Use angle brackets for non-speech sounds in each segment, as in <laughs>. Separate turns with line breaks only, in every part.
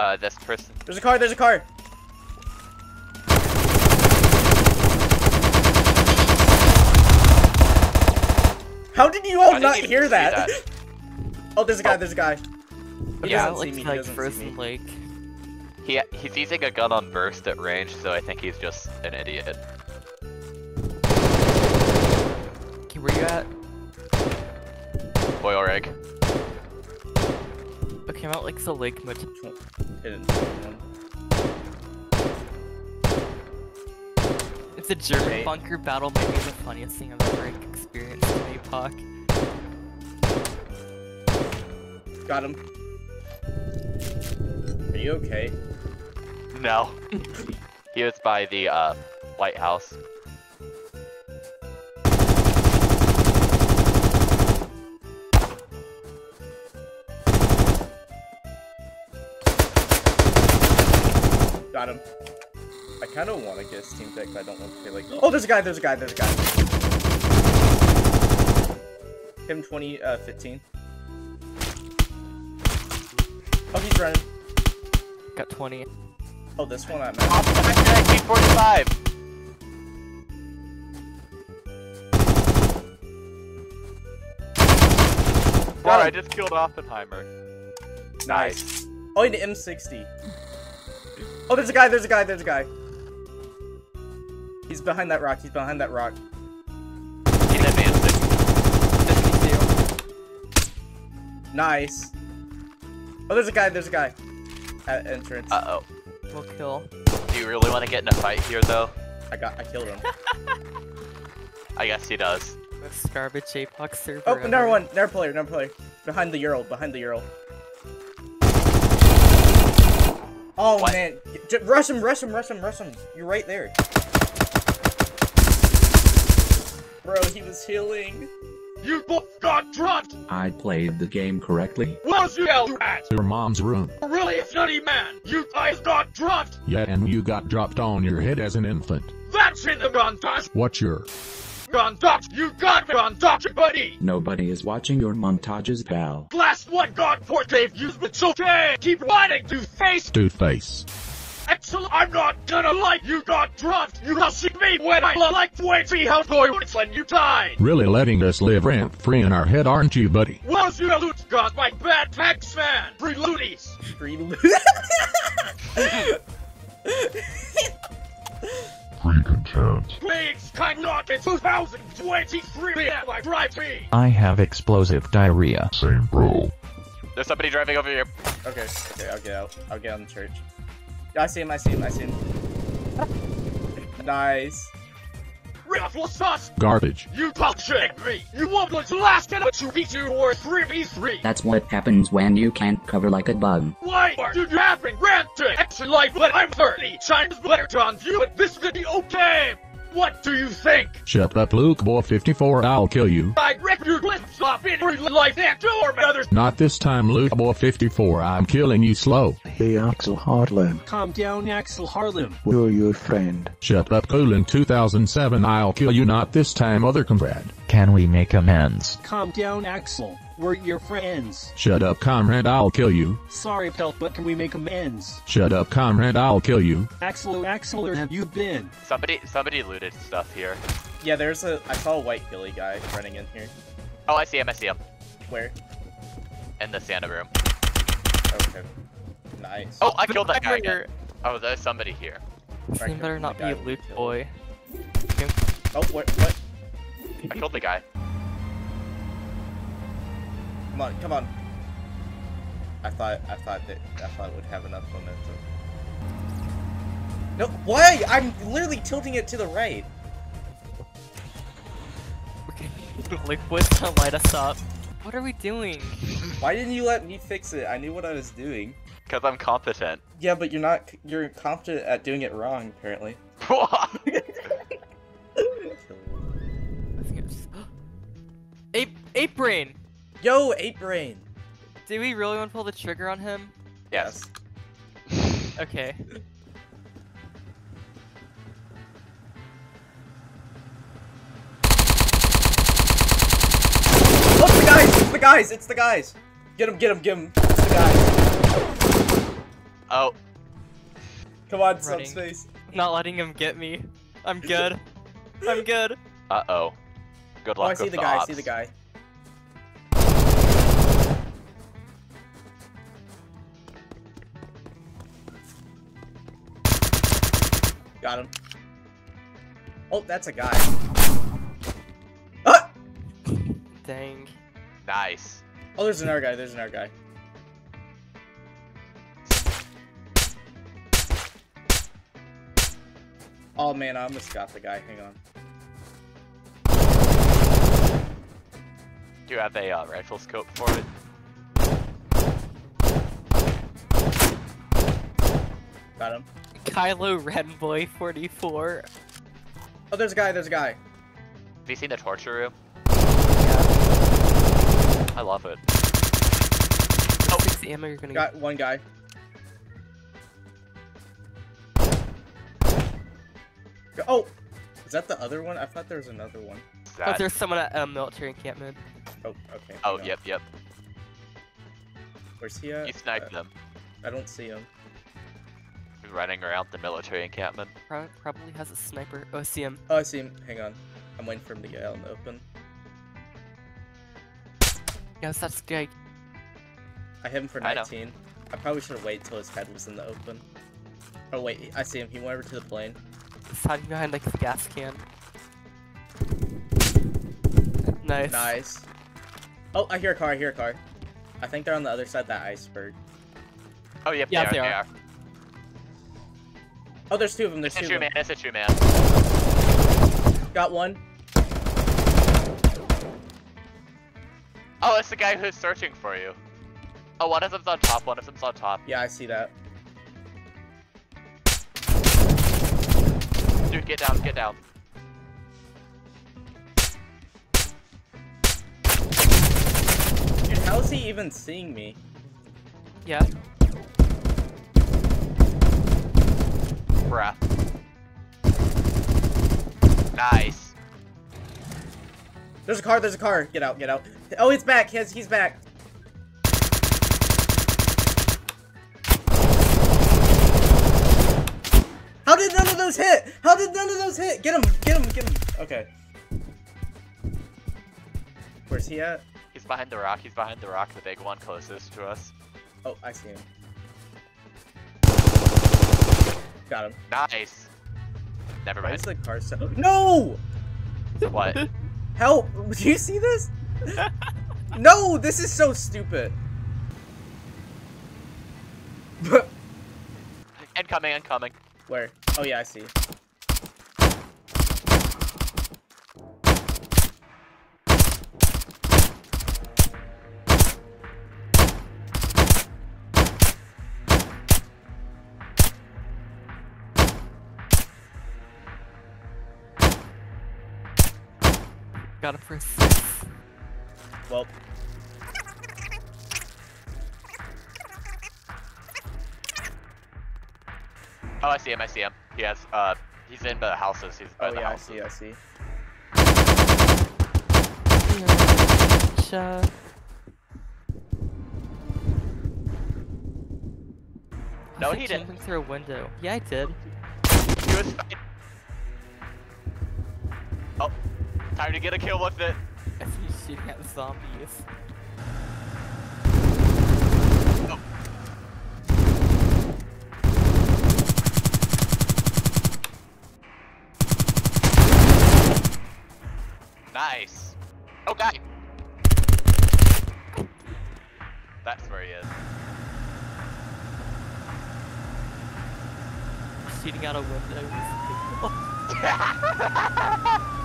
Uh, this person.
There's a car, there's a car! How did you all
didn't
hear that?
that. <laughs>
oh, there's a guy,
Oh.
there's a guy. He
Yeah,
doesn't
like,
see me, he
like
doesn't see me.
and Lake.
He he's using a gun on burst at range, so I think he's just an idiot.
Okay, where you at?
Oil rig.
Okay, I'm at like the lake mid.
Hidden.
If the German
Wait.
bunker battle might be the funniest thing I've ever experienced in APOC.
Got him. Are you okay?
No. <laughs> he was by the uh, White House.
Got him. I kind of want to get Steam Deck, but I don't want to feel like. Oh, there's a guy. There's a guy. There's a guy. Him 20, uh, 15. Oh, he's running.
Got 20.
Oh, this one I'm
Off
at.
the back 1945! Wow,
Got
I
him.
just killed Oppenheimer.
Nice. Oh, an M60. Oh, there's a guy. There's a guy. There's a guy. He's behind that rock. He's behind that rock.
He's advancing.
52.
Nice. Oh, there's a guy. There's a guy. At entrance.
Uh oh.
We'll kill.
Do you really want to get in a fight here, though?
I got. I killed him. <laughs> <laughs>
I guess he does.
This garbage APOC server.
Oh,
ever.
another one. Another player. Another player. Behind the Ural. Behind the Ural. Oh
What?
man! J rush him! Rush him! Rush him! Rush him! You're right there. Bro, he was healing.
You both got dropped!
I played the game correctly.
Was you yelled at?
Your mom's room.
Oh, really, nutty man! You guys got dropped!
Yeah, and you got dropped on your head as an infant.
That's in the montage!
What's your
Montage! You got montage, buddy!
Nobody is watching your montages, pal.
Last one got for Dave used it's okay! Keep wanting to face
toothface?
Excellent! I'm not gonna like you got dropped! You rushing me when I like wait see how boy when you died!
Really letting us live rent free in our head, aren't you, buddy?
Was you a loot got my bad Pax fan! Free looties!
Scream. <laughs>
Free content.
Please cannot in 2023 have I drive me!
I have explosive diarrhea.
Same bro.
There's somebody driving over here.
okay, okay, I'll get out. I'll get on the church. Yeah, I see him. I see him. I see him. Nice.
Raffle sauce!
Garbage.
You bullshit me! You won't the last in a 2v2 or 3v3!
That's what happens when you can't cover like a bug.
Why are you having ranting action life when I'm 30? China's better on you and this video game! What do you think?
Shut up, Luke Boy 54, I'll kill you.
I'd rip your lips off in real life and or others!
Not this time, Luke Boy 54, I'm killing you slow.
Hey Axel Harlem,
Calm down, Axel Harlem.
we're your friend.
Shut up, Coolin 2007, I'll kill you not this time, other comrade.
Can we make amends?
Calm down, Axel. We're your friends.
Shut up, comrade, I'll kill you.
Sorry, Pelt, but can we make amends?
Shut up, comrade, I'll kill you.
Axel, Axel, where have you been?
Somebody, somebody looted stuff here.
Yeah, there's a. I saw a white ghillie guy running in here.
Oh, I see him. I see him
Where?
in the Santa room.
Okay. Nice.
Oh, I killed that guy
Better-
again. Oh, there's somebody here.
This thing better not be a
we
loot boy.
Oh, what? What?
I killed the guy.
Come on, come on. I thought. I thought that. I thought it would have enough momentum. No, why? I'm literally tilting it to the right.
Lake boy's gonna light us up. What are we doing?
Why didn't you let me fix it? I knew what I was doing.
Cause I'm competent.
Yeah, but you're not. You're confident at doing it wrong, apparently.
I think it's Ape Ape Brain!
Yo, ape brain.
Do we really want to pull the trigger on him?
yes. <laughs>
Okay.
Oh, it's the guys! It's the guys! It's the guys! Get him! Get him! Get him! It's the guys!
Oh,
Come on,
Running.
subspace.
Not letting him get me. I'm <laughs> good. I'm good.
uh oh. Good luck.
Oh,
luck
I see
with
the guy. I see the guy. Got him. Oh, that's a guy. Ah!
Dang.
Nice.
Oh, there's another guy. There's another guy. Oh man, I almost got the guy. Hang on.
Do you have a uh, rifle scope for it?
Got him.
Kylo Ren Boy 44.
Oh, there's a guy. There's a guy.
Have you seen the torture room? I love it.
Oh, six ammo you're gonna
Got one guy. Oh, is that the other one? I thought there was another one.
Is
Oh, there's someone at a military encampment.
Oh, okay.
Oh,
hang
yep, yep.
Where's he at?
You sniped
Uh,
them.
I don't see him.
Running around the military encampment.
Pro- probably has a sniper. Oh, I see him.
Oh, I see him. Hang on. I'm waiting for him to get out in the open.
Yes, that's good.
I hit him for
I
19. I, probably should have waited till his head was in the open. Oh wait, I see him. He went over to the plane.
He's hiding behind like the gas can. Nice.
Nice. Oh, I hear a car. I hear a car. I think they're on the other side of that iceberg.
Oh, yep,
Yeah,
they,
they
are, they
are.
Are.
Oh, there's two of them. There's
It's a
two
true
of them.
man, it's a true man.
Got one.
Oh, it's the guy who's searching for you. Oh, one of them's on top, one of them's on top.
Yeah, I see that.
Dude, get down, get down.
Dude, how is he even seeing me?
Yeah.
Bruh. Nice.
There's a car. There's a car. Get out. Get out. Oh, he's back. He's he's back. How did none of those hit? How did none of those hit? Get him. Get him. Get him. Okay. Where's he at?
He's behind the rock, he's behind the rock, the big one closest to us.
Oh, I see him. Got him.
Nice. Never
Why
mind.
is the car so? <gasps> No!
What?
Help! <laughs> Do you see this? <laughs> no, this is so stupid. <laughs>
Incoming, incoming.
Where? Oh yeah, I see.
Got him for six.
Well,
Oh, I see him, I see him. He has, uh, he's in the houses, he's by
oh
the
yeah, I see, I see.
Yeah.
No,
think
he didn't.
Jumping through a window. Yeah, I did.
He was fine. Time to get a kill with it.
I think he's shooting at zombies.
Nice. Oh, guy. That's where he is.
Shooting out a window. <laughs>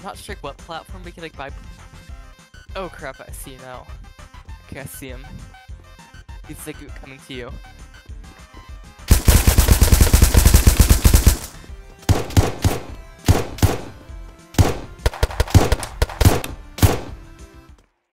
I'm not sure what platform we can like buy Oh crap, I see you now. Okay, I see him. He's like coming to you.